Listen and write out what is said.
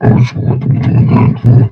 I just want to do that.